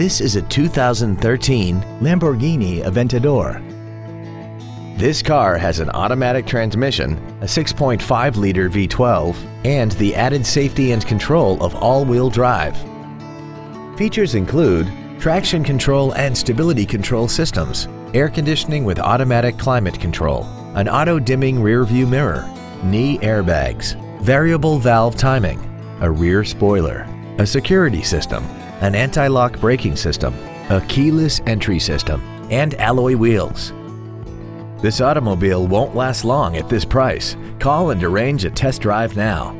This is a 2013 Lamborghini Aventador. This car has an automatic transmission, a 6.5-liter V12, and the added safety and control of all-wheel drive. Features include traction control and stability control systems, air conditioning with automatic climate control, an auto-dimming rear-view mirror, knee airbags, variable valve timing, a rear spoiler, a security system, an anti-lock braking system, a keyless entry system, and alloy wheels. This automobile won't last long at this price. Call and arrange a test drive now.